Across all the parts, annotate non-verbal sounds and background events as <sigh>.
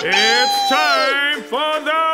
It's time for the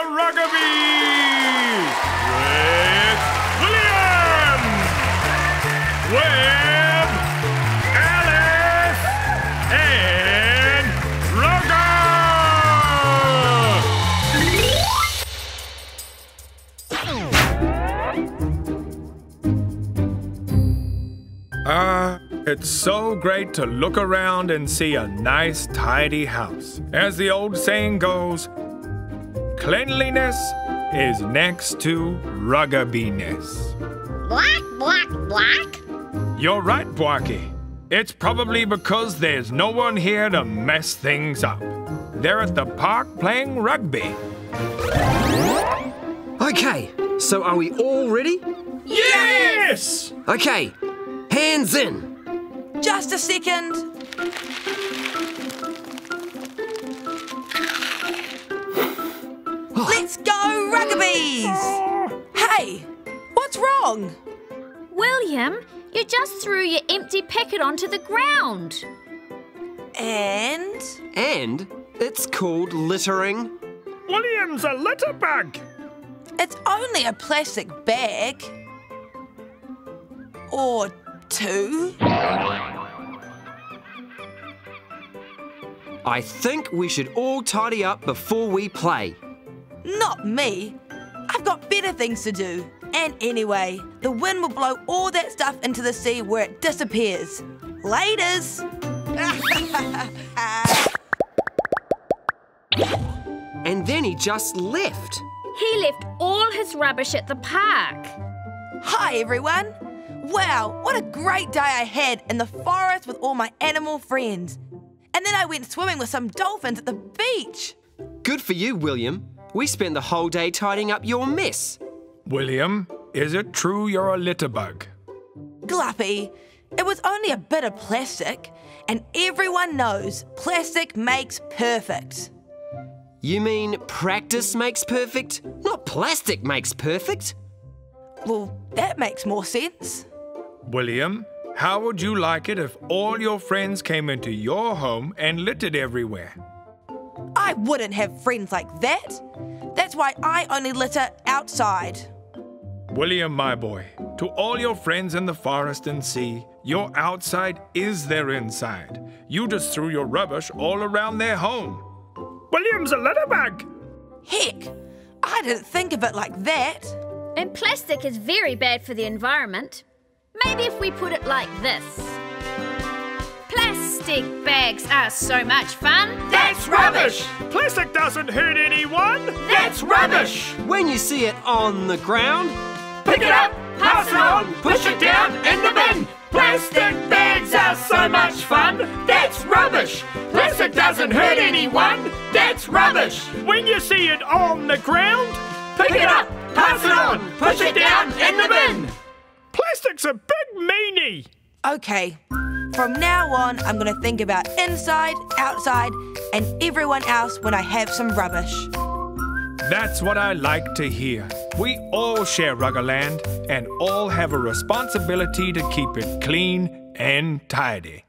it's so great to look around and see a nice, tidy house. As the old saying goes, cleanliness is next to ruggabiness. Black, black, black. You're right, Bwarky. It's probably because there's no one here to mess things up. They're at the park playing rugby. Okay, so are we all ready? Yes! Okay, hands in. Just a second. Ah. Let's go, Ruggerbees! Hey, what's wrong? William, you just threw your empty packet onto the ground. And And it's called littering. William's a litter bug. it's only a plastic bag. Or two. I think we should all tidy up before we play. Not me. I've got better things to do. And anyway, the wind will blow all that stuff into the sea where it disappears. Laters! <laughs> And then he just left. He left all his rubbish at the park. Hi, everyone. Wow, what a great day I had in the forest with all my animal friends. And then I went swimming with some dolphins at the beach. Good for you, William. We spent the whole day tidying up your mess. William, is it true you're a litter bug? Gluppy, it was only a bit of plastic, and everyone knows plastic makes perfect. You mean practice makes perfect? Not plastic makes perfect. Well, that makes more sense. William, how would you like it if all your friends came into your home and littered everywhere? I wouldn't have friends like that. That's why I only litter outside. William, my boy, to all your friends in the forest and sea, your outside is their inside. You just threw your rubbish all around their home. William's a litter bug. Heck, I didn't think of it like that. And plastic is very bad for the environment. Maybe if we put it like this Plastic bags are so much fun. That's rubbish! Plastic doesn't hurt anyone! That's rubbish! When you see it on the ground, Pick it up, pass it on, push it down in the bin. Plastic bags are so much fun. That's rubbish. Plastic doesn't hurt anyone. That's rubbish. When you see it on the ground, Pick it up, pass it on, push it down in the bin. Plastic's a big meanie! Okay, from now on, I'm going to think about inside, outside, and everyone else when I have some rubbish. That's what I like to hear. We all share Ruggerland and all have a responsibility to keep it clean and tidy.